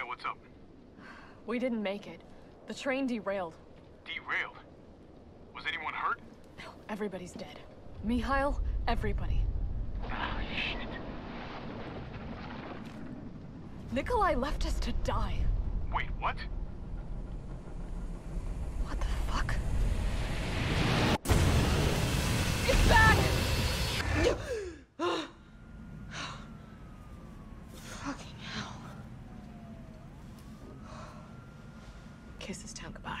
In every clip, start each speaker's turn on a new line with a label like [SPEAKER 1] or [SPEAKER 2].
[SPEAKER 1] Yeah, what's up?
[SPEAKER 2] We didn't make it. The train derailed.
[SPEAKER 1] Derailed? Was anyone hurt?
[SPEAKER 2] No, everybody's dead. Mikhail, everybody.
[SPEAKER 1] Ah, shit.
[SPEAKER 2] Nikolai left us to die.
[SPEAKER 1] Wait, what?
[SPEAKER 2] What the fuck? Get back! Fucking hell. Kiss this town goodbye.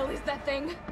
[SPEAKER 2] hell is that thing?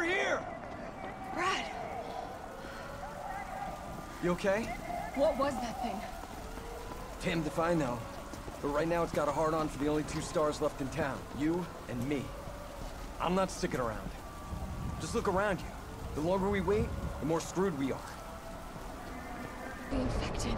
[SPEAKER 3] Over here!
[SPEAKER 2] Brad,
[SPEAKER 4] You okay?
[SPEAKER 2] what was that thing?
[SPEAKER 4] Damned if I know. But right now it's got a hard on for the only two stars left in town. You and me. I'm not sticking around. Just look around you. The longer we wait, the more screwed we are.
[SPEAKER 2] Be infected.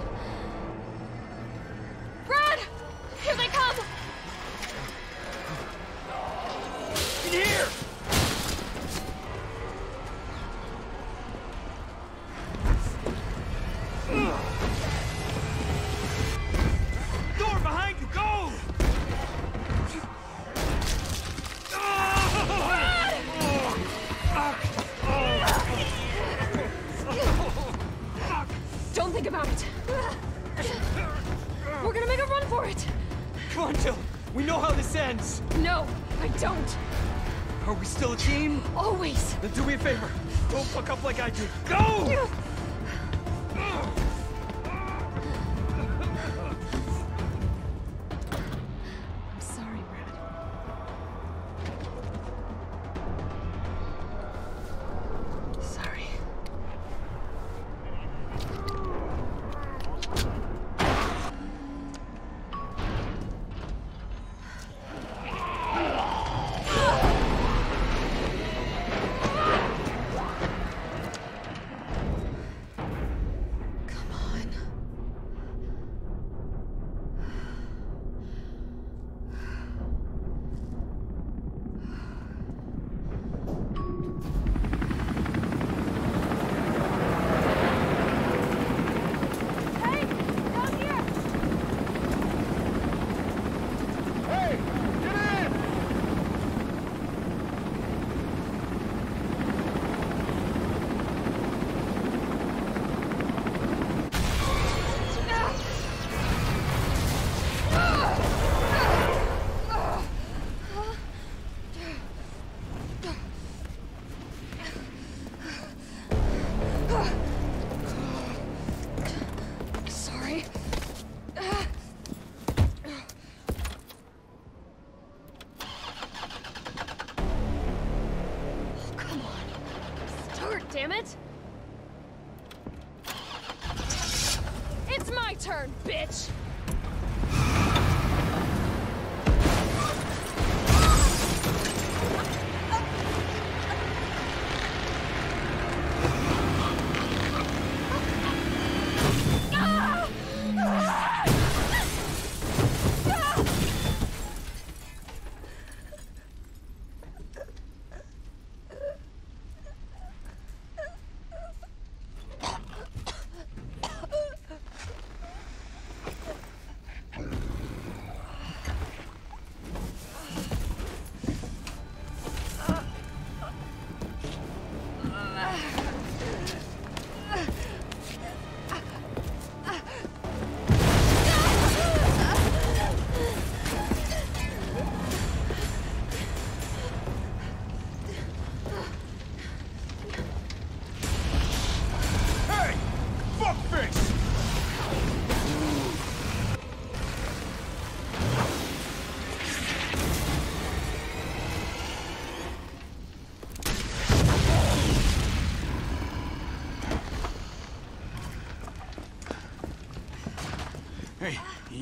[SPEAKER 4] Are we still a team?
[SPEAKER 2] Always.
[SPEAKER 4] Then do me a favor. Don't fuck up like I did. Go!
[SPEAKER 5] Turn,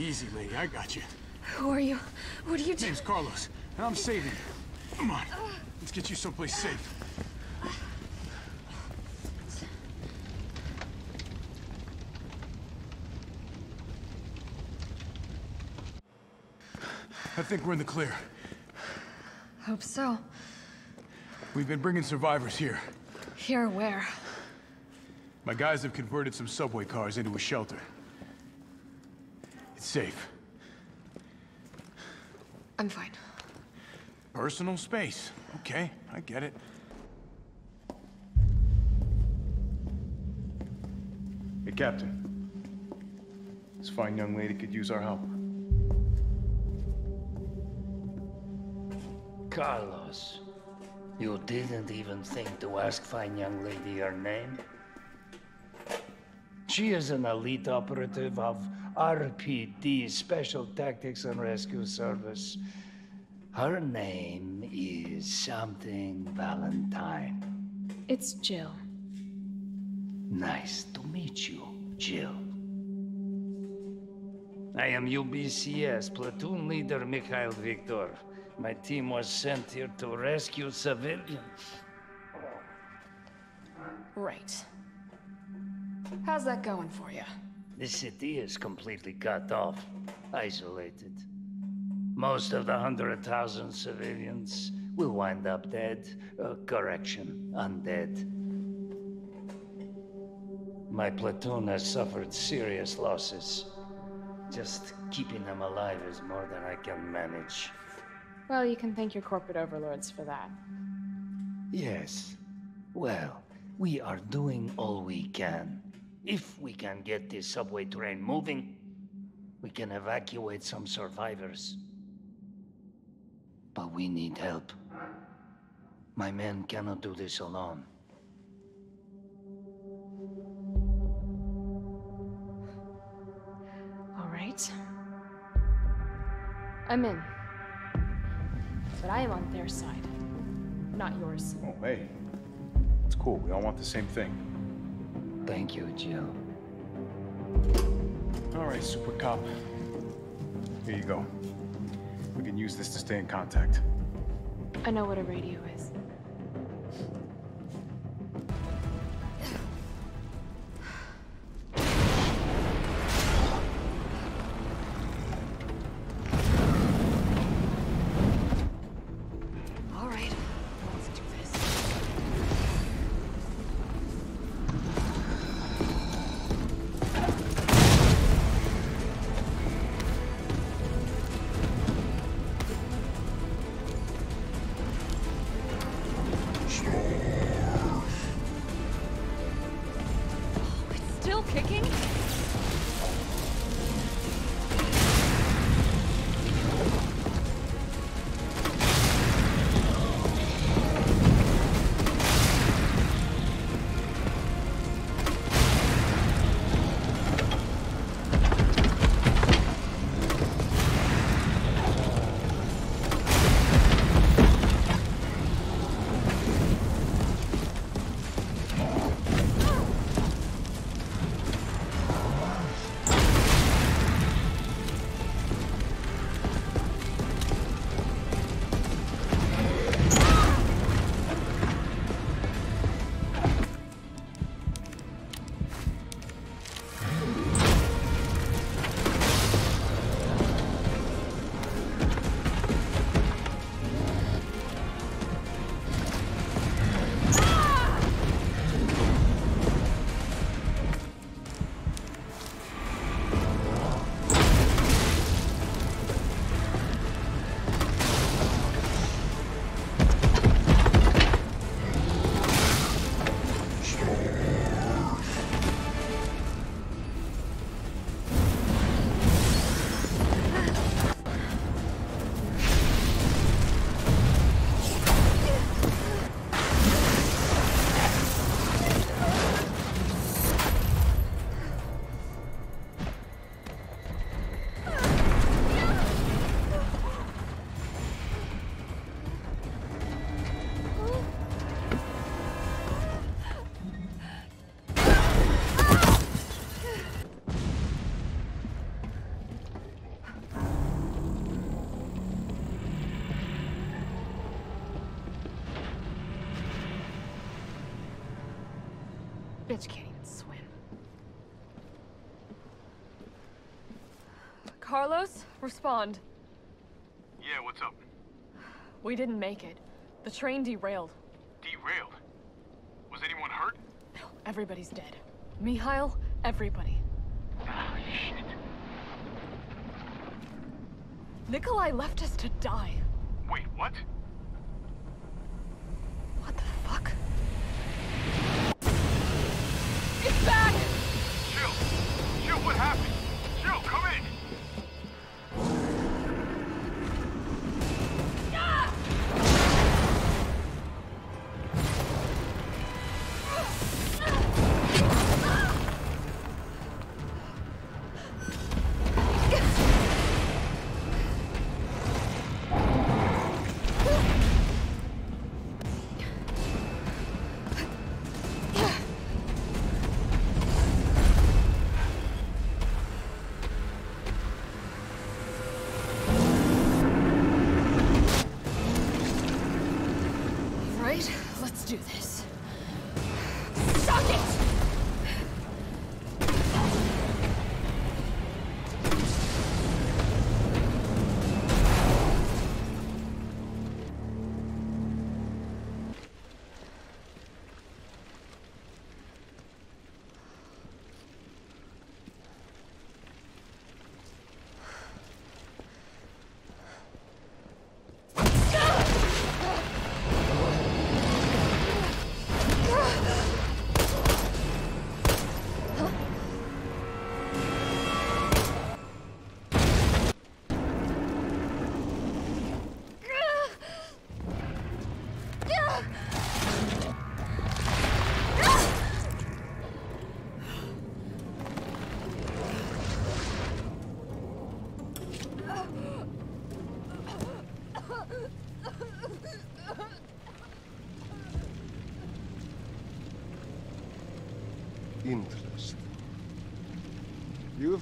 [SPEAKER 1] easy, lady. I got you.
[SPEAKER 5] Who are you? What are you doing?
[SPEAKER 1] Name's Carlos, and I'm saving you. Come on, let's get you someplace safe. I think we're in the clear.
[SPEAKER 2] Hope so.
[SPEAKER 1] We've been bringing survivors here.
[SPEAKER 2] Here where?
[SPEAKER 1] My guys have converted some subway cars into a shelter. It's safe.
[SPEAKER 2] I'm fine.
[SPEAKER 1] Personal space. Okay, I get it.
[SPEAKER 6] Hey, Captain. This fine young lady could use our help.
[SPEAKER 7] Carlos, you didn't even think to ask fine young lady her name? She is an elite operative of RPD, Special Tactics and Rescue Service. Her name is something Valentine.
[SPEAKER 5] It's Jill.
[SPEAKER 7] Nice to meet you, Jill. I am UBCS platoon leader Mikhail Victor. My team was sent here to rescue civilians.
[SPEAKER 2] Right. How's that going for you?
[SPEAKER 7] The city is completely cut off, isolated. Most of the hundred thousand civilians will wind up dead. Uh, correction, undead. My platoon has suffered serious losses. Just keeping them alive is more than I can manage.
[SPEAKER 5] Well, you can thank your corporate overlords for that.
[SPEAKER 7] Yes. Well, we are doing all we can. If we can get this subway train moving, we can evacuate some survivors. But we need help. My men cannot do this alone.
[SPEAKER 5] All right. I'm in. But I am on their side, not yours.
[SPEAKER 6] Oh, hey. It's cool. We all want the same thing.
[SPEAKER 7] Thank you, Jill.
[SPEAKER 6] All right, Super Cop. Here you go. We can use this to stay in contact.
[SPEAKER 5] I know what a radio is.
[SPEAKER 2] Carlos, respond.
[SPEAKER 8] Yeah, what's up?
[SPEAKER 2] We didn't make it. The train derailed.
[SPEAKER 8] Derailed. Was anyone hurt?
[SPEAKER 2] No, Everybody's dead. Mikhail, everybody.
[SPEAKER 8] Ah, shit.
[SPEAKER 2] Nikolai left us to die.
[SPEAKER 8] Wait, what?
[SPEAKER 2] What the fuck? It's back!
[SPEAKER 8] Jill! Jill, what happened?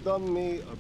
[SPEAKER 9] Done me a.